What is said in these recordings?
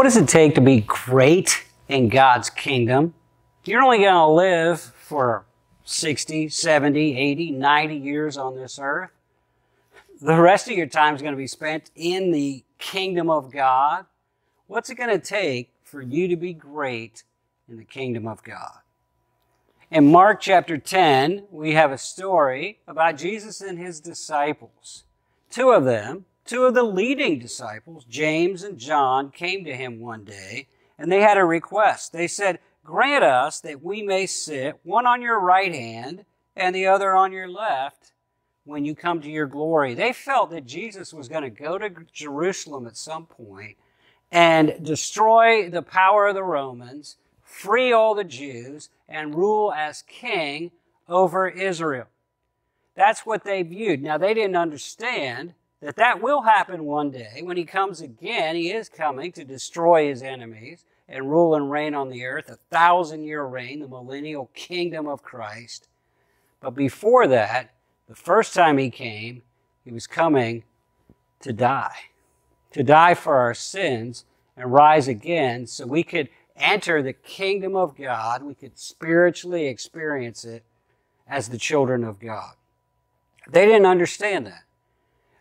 What does it take to be great in God's kingdom? You're only going to live for 60, 70, 80, 90 years on this earth. The rest of your time is going to be spent in the kingdom of God. What's it going to take for you to be great in the kingdom of God? In Mark chapter 10, we have a story about Jesus and his disciples. Two of them, two of the leading disciples, James and John, came to him one day and they had a request. They said, Grant us that we may sit, one on your right hand and the other on your left, when you come to your glory. They felt that Jesus was going to go to Jerusalem at some point and destroy the power of the Romans, free all the Jews, and rule as king over Israel. That's what they viewed. Now, they didn't understand that that will happen one day. When he comes again, he is coming to destroy his enemies and rule and reign on the earth, a thousand year reign, the millennial kingdom of Christ. But before that, the first time he came, he was coming to die, to die for our sins and rise again so we could enter the kingdom of God, we could spiritually experience it as the children of God. They didn't understand that.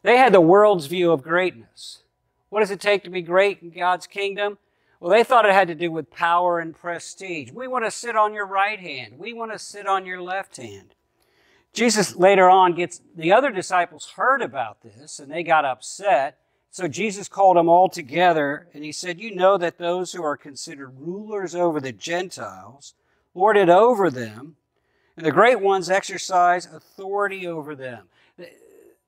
They had the world's view of greatness. What does it take to be great in God's kingdom? Well, they thought it had to do with power and prestige. We want to sit on your right hand. We want to sit on your left hand. Jesus later on gets, the other disciples heard about this and they got upset so Jesus called them all together and he said, You know that those who are considered rulers over the Gentiles lord it over them, and the great ones exercise authority over them.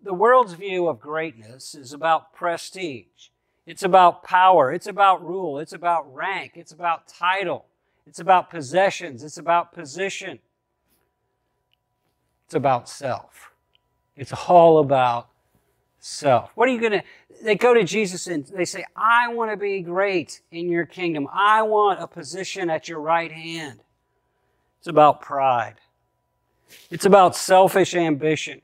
The world's view of greatness is about prestige, it's about power, it's about rule, it's about rank, it's about title, it's about possessions, it's about position, it's about self. It's all about self. What are you going to, they go to Jesus and they say, I want to be great in your kingdom. I want a position at your right hand. It's about pride. It's about selfish ambition.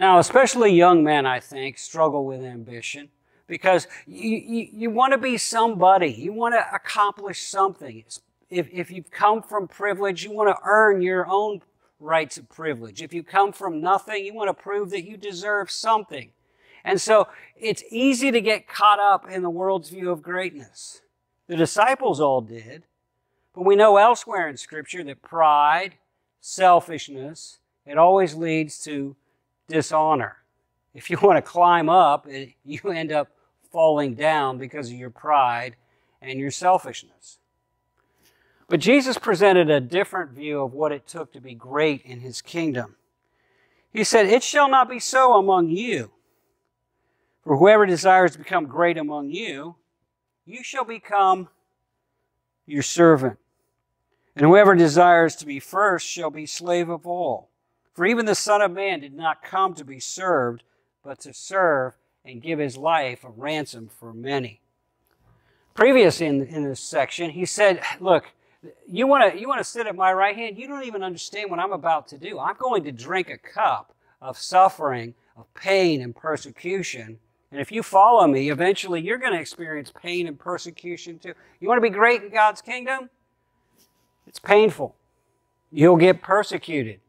Now, especially young men, I think, struggle with ambition because you, you, you want to be somebody. You want to accomplish something. If, if you've come from privilege, you want to earn your own rights of privilege. If you come from nothing, you want to prove that you deserve something. And so it's easy to get caught up in the world's view of greatness. The disciples all did, but we know elsewhere in Scripture that pride, selfishness, it always leads to dishonor. If you want to climb up, eh, you end up falling down because of your pride and your selfishness. But Jesus presented a different view of what it took to be great in his kingdom. He said, It shall not be so among you. For whoever desires to become great among you, you shall become your servant. And whoever desires to be first shall be slave of all. For even the Son of Man did not come to be served, but to serve and give his life a ransom for many. Previous in, in this section, he said, Look, you want to you want to sit at my right hand? You don't even understand what i'm about to do. I'm going to drink a cup of suffering of pain and persecution. And if you follow me eventually you're going to experience pain and persecution too. You want to be great in god's kingdom? It's painful. You'll get persecuted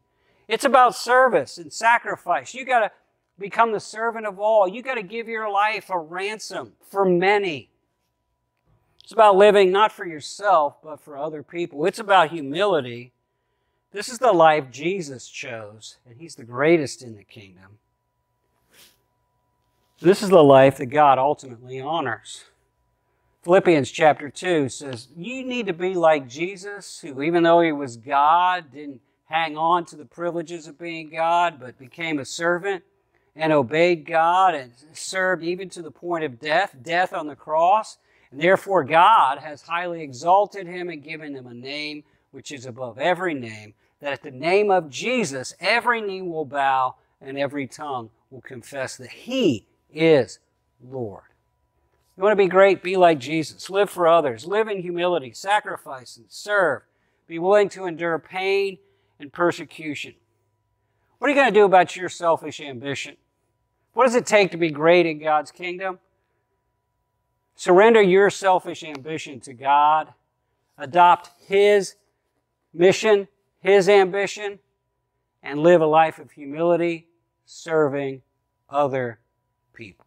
it's about service and sacrifice you got to become the servant of all you got to give your life a ransom for many it's about living not for yourself, but for other people. It's about humility. This is the life Jesus chose, and He's the greatest in the kingdom. This is the life that God ultimately honors. Philippians chapter 2 says, You need to be like Jesus, who, even though He was God, didn't hang on to the privileges of being God, but became a servant and obeyed God and served even to the point of death, death on the cross. And therefore, God has highly exalted him and given him a name which is above every name, that at the name of Jesus, every knee will bow and every tongue will confess that he is Lord. You want to be great? Be like Jesus. Live for others. Live in humility. Sacrifice and serve. Be willing to endure pain and persecution. What are you going to do about your selfish ambition? What does it take to be great in God's kingdom? Surrender your selfish ambition to God. Adopt His mission, His ambition, and live a life of humility, serving other people.